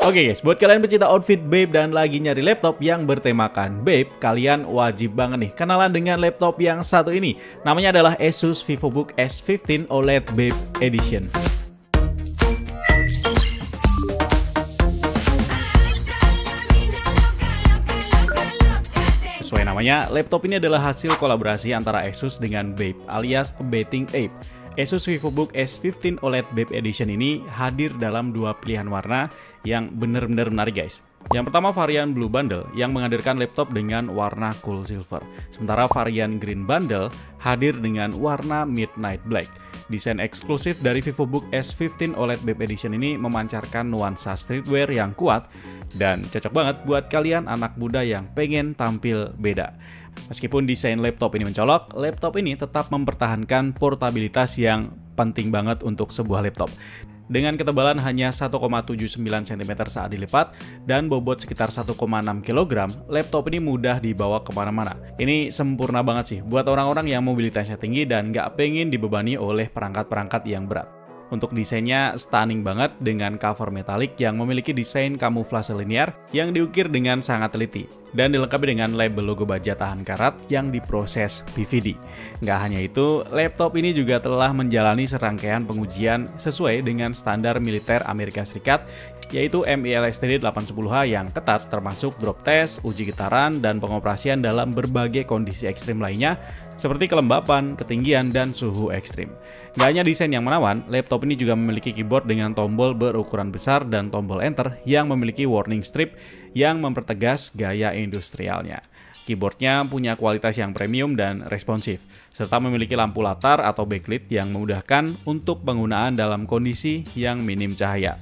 Oke guys, buat kalian pecinta outfit babe dan lagi nyari laptop yang bertemakan babe, kalian wajib banget nih kenalan dengan laptop yang satu ini. Namanya adalah Asus VivoBook S15 OLED Babe Edition. Sesuai namanya, laptop ini adalah hasil kolaborasi antara Asus dengan Babe alias Betting Ape. Asus VivoBook S15 OLED Babe Edition ini hadir dalam dua pilihan warna yang benar-benar menarik guys. Yang pertama varian Blue Bundle yang menghadirkan laptop dengan warna cool silver. Sementara varian Green Bundle hadir dengan warna Midnight Black. Desain eksklusif dari VivoBook S15 OLED Babe Edition ini memancarkan nuansa streetwear yang kuat dan cocok banget buat kalian anak muda yang pengen tampil beda. Meskipun desain laptop ini mencolok, laptop ini tetap mempertahankan portabilitas yang penting banget untuk sebuah laptop. Dengan ketebalan hanya 1,79 cm saat dilipat dan bobot sekitar 1,6 kg, laptop ini mudah dibawa ke mana-mana. Ini sempurna banget sih buat orang-orang yang mobilitasnya tinggi dan nggak pengen dibebani oleh perangkat-perangkat yang berat. Untuk desainnya stunning banget dengan cover metalik yang memiliki desain kamuflase linear yang diukir dengan sangat teliti dan dilengkapi dengan label logo baja tahan karat yang diproses PVD. Nggak hanya itu, laptop ini juga telah menjalani serangkaian pengujian sesuai dengan standar militer Amerika Serikat yaitu MILSTD 810H yang ketat termasuk drop test, uji getaran, dan pengoperasian dalam berbagai kondisi ekstrim lainnya seperti kelembapan, ketinggian, dan suhu ekstrim. Gak hanya desain yang menawan, laptop ini juga memiliki keyboard dengan tombol berukuran besar dan tombol enter yang memiliki warning strip yang mempertegas gaya industrialnya. Keyboardnya punya kualitas yang premium dan responsif, serta memiliki lampu latar atau backlit yang memudahkan untuk penggunaan dalam kondisi yang minim cahaya.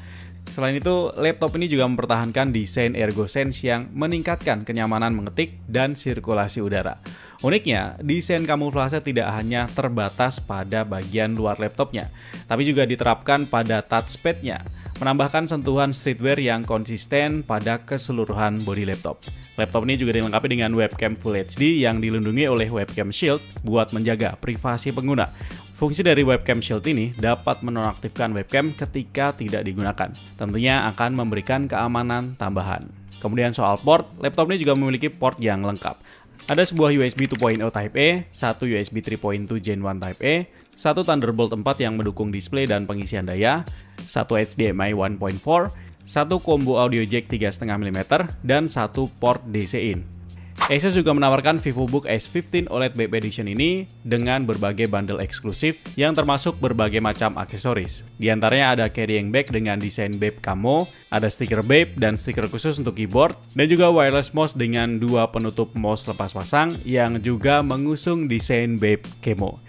Selain itu, laptop ini juga mempertahankan desain ErgoSense yang meningkatkan kenyamanan mengetik dan sirkulasi udara. Uniknya, desain kamuflase tidak hanya terbatas pada bagian luar laptopnya, tapi juga diterapkan pada touchpadnya, menambahkan sentuhan streetwear yang konsisten pada keseluruhan bodi laptop. Laptop ini juga dilengkapi dengan webcam Full HD yang dilindungi oleh webcam shield buat menjaga privasi pengguna. Fungsi dari webcam shield ini dapat menonaktifkan webcam ketika tidak digunakan. Tentunya akan memberikan keamanan tambahan. Kemudian soal port, laptop ini juga memiliki port yang lengkap. Ada sebuah USB 2.0 Type A, satu USB 3.2 Gen 1 Type A, satu Thunderbolt 4 yang mendukung display dan pengisian daya, satu HDMI 1.4, satu combo audio jack 3,5 mm, dan satu port DC in. Asus juga menawarkan VivoBook S15 OLED Babe Edition ini dengan berbagai bundle eksklusif yang termasuk berbagai macam aksesoris. Di antaranya ada carrying bag dengan desain Babe Camo, ada stiker Babe dan stiker khusus untuk keyboard, dan juga wireless mouse dengan dua penutup mouse lepas pasang yang juga mengusung desain Babe Camo.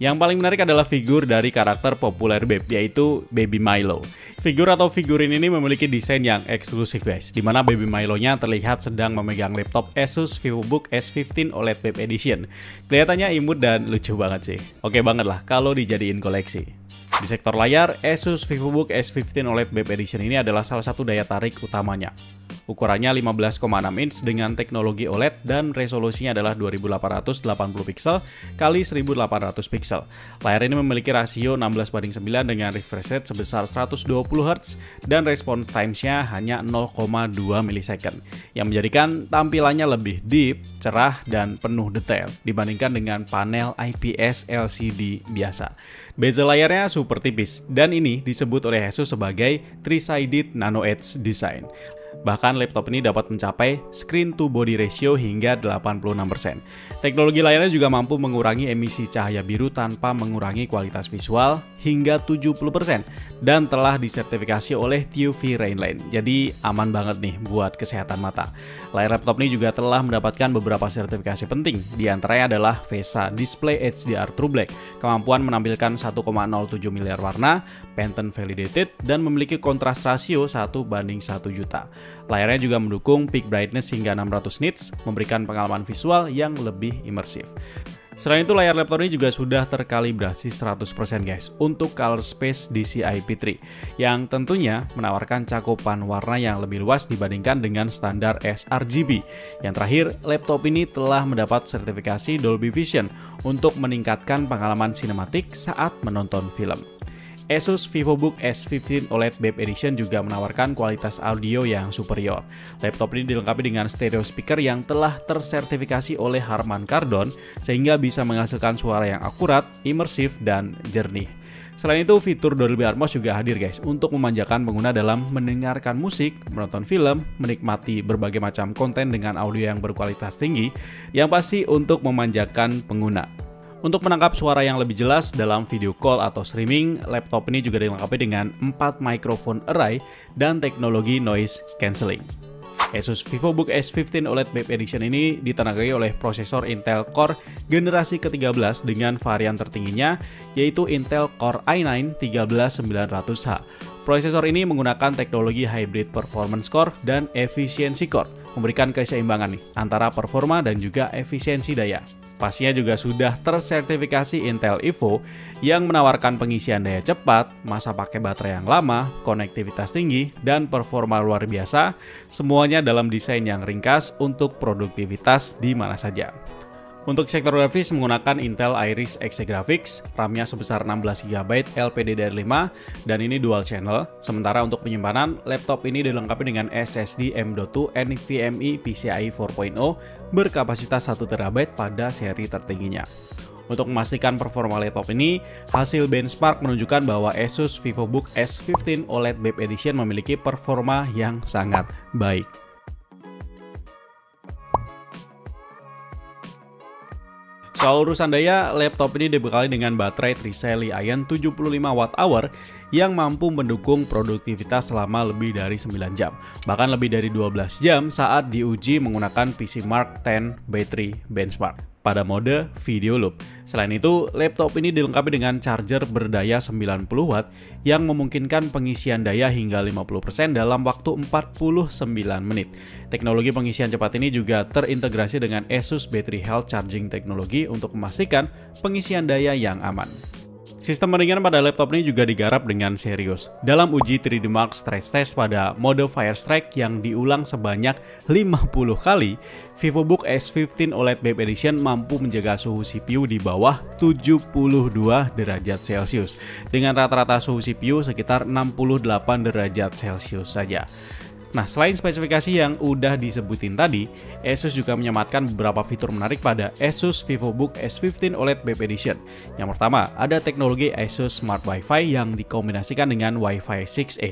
Yang paling menarik adalah figur dari karakter populer Babe, yaitu Baby Milo. Figur atau figurin ini memiliki desain yang eksklusif guys, di mana Baby Milo-nya terlihat sedang memegang laptop Asus VivoBook S15 OLED Babe Edition. Kelihatannya imut dan lucu banget sih. Oke banget lah kalau dijadiin koleksi. Di sektor layar, Asus VivoBook S15 OLED Babe Edition ini adalah salah satu daya tarik utamanya. Ukurannya 15,6 inch dengan teknologi OLED dan resolusinya adalah 2880 pixel kali 1800 pixel. Layar ini memiliki rasio 16 banding 9 dengan refresh rate sebesar 120 Hz dan response times-nya hanya 0,2 milisecond yang menjadikan tampilannya lebih deep, cerah, dan penuh detail dibandingkan dengan panel IPS LCD biasa. Bezel layarnya super tipis dan ini disebut oleh Asus sebagai three-sided nano edge design. Bahkan laptop ini dapat mencapai screen to body ratio hingga 86%. Teknologi layarnya juga mampu mengurangi emisi cahaya biru tanpa mengurangi kualitas visual hingga 70% dan telah disertifikasi oleh TUV Rainline. Jadi aman banget nih buat kesehatan mata. Layar laptop ini juga telah mendapatkan beberapa sertifikasi penting, di antaranya adalah VESA Display HDR True Black, kemampuan menampilkan 1,07 miliar warna, patent validated, dan memiliki kontras rasio 1 banding 1 juta. Layarnya juga mendukung peak brightness hingga 600 nits, memberikan pengalaman visual yang lebih imersif. Selain itu, layar laptop ini juga sudah terkalibrasi 100% guys untuk color space DCI-P3 yang tentunya menawarkan cakupan warna yang lebih luas dibandingkan dengan standar sRGB. Yang terakhir, laptop ini telah mendapat sertifikasi Dolby Vision untuk meningkatkan pengalaman sinematik saat menonton film. Asus VivoBook S15 OLED Babe Edition juga menawarkan kualitas audio yang superior. Laptop ini dilengkapi dengan stereo speaker yang telah tersertifikasi oleh Harman Kardon sehingga bisa menghasilkan suara yang akurat, imersif, dan jernih. Selain itu, fitur Dolby Atmos juga hadir guys untuk memanjakan pengguna dalam mendengarkan musik, menonton film, menikmati berbagai macam konten dengan audio yang berkualitas tinggi, yang pasti untuk memanjakan pengguna. Untuk menangkap suara yang lebih jelas dalam video call atau streaming, laptop ini juga dilengkapi dengan 4 microphone array dan teknologi noise cancelling. Asus VivoBook S15 OLED Babe Edition ini ditenagai oleh prosesor Intel Core generasi ke-13 dengan varian tertingginya yaitu Intel Core i9 13900H. Prosesor ini menggunakan teknologi Hybrid Performance Core dan Efficiency Core, memberikan keseimbangan nih antara performa dan juga efisiensi daya. Pastinya juga sudah tersertifikasi Intel Evo yang menawarkan pengisian daya cepat, masa pakai baterai yang lama, konektivitas tinggi, dan performa luar biasa, semuanya dalam desain yang ringkas untuk produktivitas di mana saja. Untuk sektor grafis menggunakan Intel Iris Xe Graphics, RAM-nya sebesar 16GB LPDDR5 dan ini dual channel. Sementara untuk penyimpanan, laptop ini dilengkapi dengan SSD M.2 NVMe PCIe 4.0 berkapasitas 1TB pada seri tertingginya. Untuk memastikan performa laptop ini, hasil benchmark menunjukkan bahwa Asus VivoBook S15 OLED Babe Edition memiliki performa yang sangat baik. Soal urusan daya, laptop ini dibekali dengan baterai Trisel Li-ion 75 Wh yang mampu mendukung produktivitas selama lebih dari 9 jam, bahkan lebih dari 12 jam saat diuji menggunakan PC Mark 10 Battery Benchmark pada mode video loop. Selain itu, laptop ini dilengkapi dengan charger berdaya 90 watt yang memungkinkan pengisian daya hingga 50% dalam waktu 49 menit. Teknologi pengisian cepat ini juga terintegrasi dengan Asus Battery Health Charging Technology untuk memastikan pengisian daya yang aman. Sistem pendinginan pada laptop ini juga digarap dengan serius. Dalam uji 3D Mark stress test pada mode Fire Strike yang diulang sebanyak 50 kali, VivoBook S15 OLED Babe Edition mampu menjaga suhu CPU di bawah 72 derajat Celcius, dengan rata-rata suhu CPU sekitar 68 derajat Celcius saja. Nah, selain spesifikasi yang udah disebutin tadi, Asus juga menyematkan beberapa fitur menarik pada Asus VivoBook S15 OLED Babe Edition. Yang pertama, ada teknologi Asus Smart Wi-Fi yang dikombinasikan dengan Wi-Fi 6E.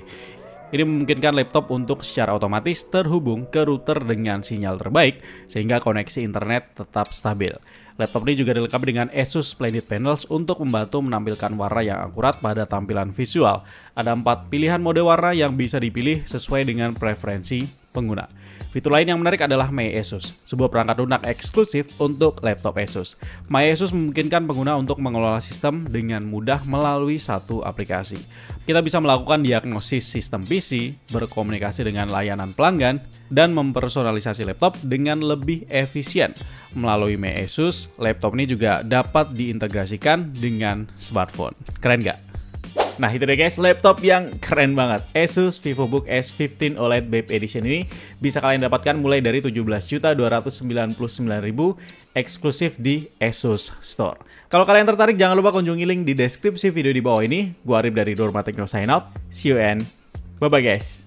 Ini memungkinkan laptop untuk secara otomatis terhubung ke router dengan sinyal terbaik, sehingga koneksi internet tetap stabil. Laptop ini juga dilengkapi dengan Asus Splendid Panels untuk membantu menampilkan warna yang akurat pada tampilan visual. Ada empat pilihan mode warna yang bisa dipilih sesuai dengan preferensi pengguna. Fitur lain yang menarik adalah My Asus, sebuah perangkat lunak eksklusif untuk laptop Asus. My Asus memungkinkan pengguna untuk mengelola sistem dengan mudah melalui satu aplikasi. Kita bisa melakukan diagnosis sistem PC, berkomunikasi dengan layanan pelanggan, dan mempersonalisasi laptop dengan lebih efisien. Melalui My Asus, laptop ini juga dapat diintegrasikan dengan smartphone. Keren gak? Nah itu deh guys, laptop yang keren banget. Asus VivoBook S15 OLED Babe Edition ini bisa kalian dapatkan mulai dari 17.299.000 eksklusif di Asus Store. Kalau kalian tertarik jangan lupa kunjungi link di deskripsi video di bawah ini. Gua Arif dari Dorma Techno sign out. See you and bye bye guys.